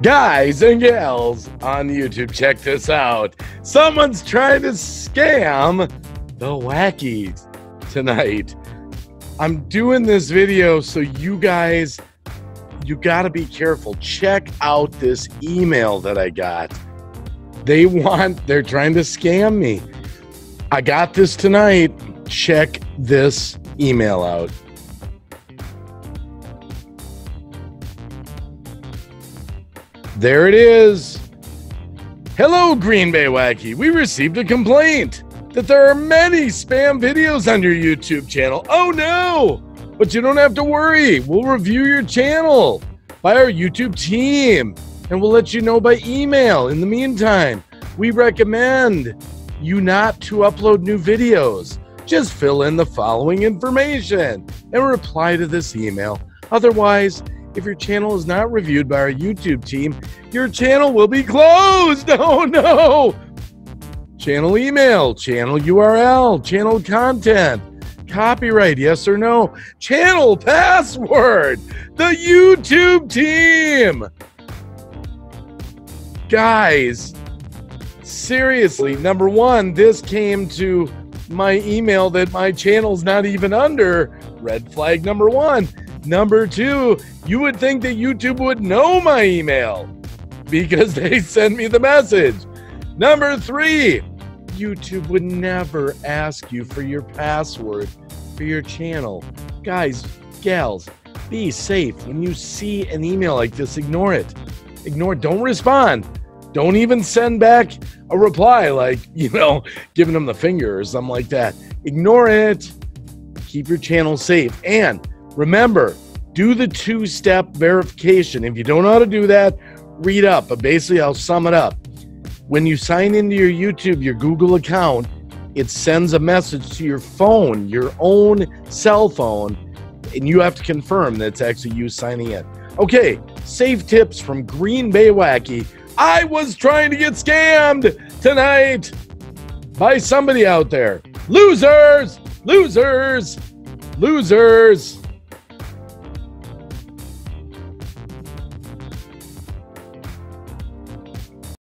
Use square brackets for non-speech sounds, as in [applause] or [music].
Guys and gals on YouTube, check this out. Someone's trying to scam the wackies tonight. I'm doing this video so you guys, you got to be careful. Check out this email that I got. They want, they're trying to scam me. I got this tonight. Check this email out. There it is. Hello, Green Bay Wacky. We received a complaint that there are many spam videos on your YouTube channel. Oh no! But you don't have to worry. We'll review your channel by our YouTube team and we'll let you know by email. In the meantime, we recommend you not to upload new videos. Just fill in the following information and reply to this email. Otherwise, if your channel is not reviewed by our YouTube team, your channel will be closed. [laughs] Oh no! Channel email, channel URL, channel content, copyright, yes or no, channel password, the YouTube team. Guys, seriously, number one, this came to my email that my channel's not even under. Red flag number one. Number two, you would think that YouTube would know my email because [laughs] they sent me the message. Number three, YouTube would never ask you for your password for your channel. Guys, gals, be safe. When you see an email like this, ignore it. Ignore it. Don't respond. Don't even send back a reply like, [laughs] you know, giving them the finger or something like that. Ignore it. Keep your channel safe. And remember, do the two step verification. If you don't know how to do that, read up. But basically, I'll sum it up. When you sign into your YouTube, your Google account, it sends a message to your phone, your own cell phone, and you have to confirm that it's actually you signing in. Okay, safe tips from Green Bay Wacky. I was trying to get scammed tonight by somebody out there. Losers! Losers! Losers!